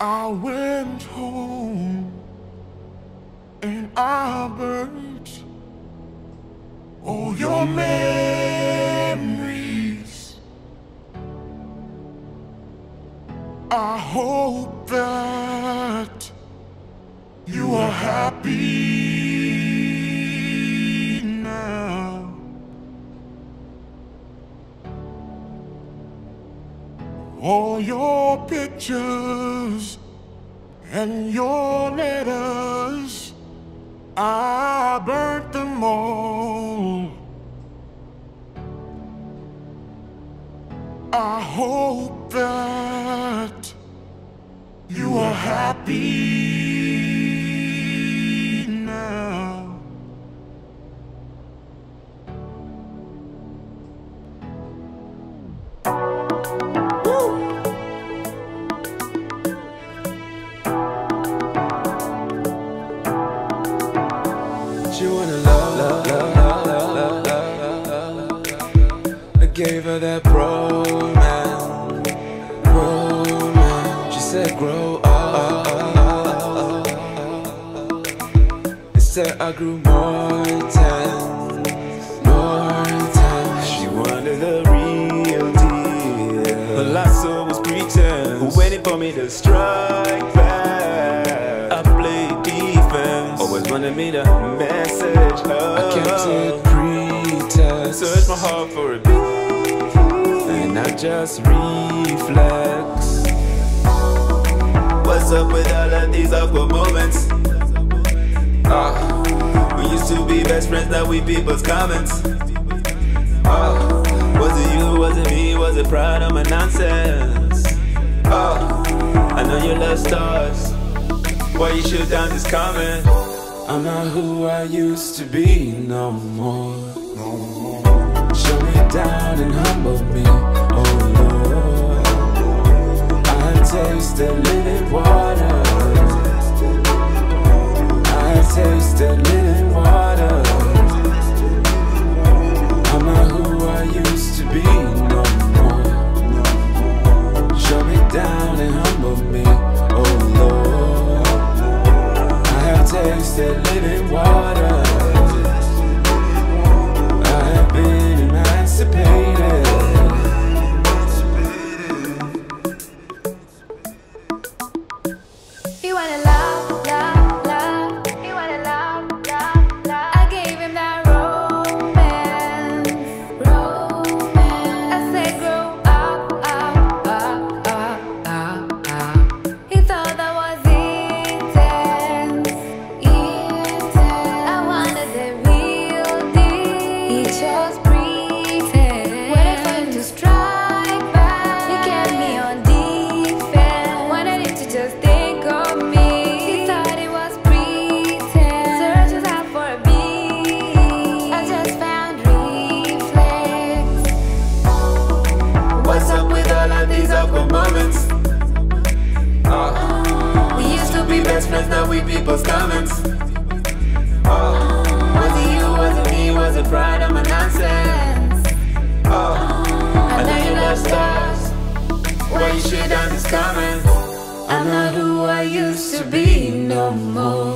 I went home and I burnt all your memories. I hope that you are happy Your pictures and your letters, I burnt them all. I hope that you are happy love, love, love, love, love, love, love. I gave her that romance, romance. She said, grow up. Instead, I grew more intense, more intense. She wanted the real deal. The last soul was pretense, waiting for me to strike wanted me to message. I kept it pretense, searched my heart for a beat, and I just reflex. What's up with all of these awkward moments? Ah, we used to be best friends, now we people's comments. Ah, was it you, was it me, was it pride of my nonsense? Ah, I know you love stars. Why you shoot down this comment? I'm not who I used to be no more. Show me down and humble me, oh Lord. I tasted we people's comments. Ah, was it you, was it me, was it pride of my nonsense? Ah, I know you love stars. Why you shoot down this comment? I'm not who I used to be no more.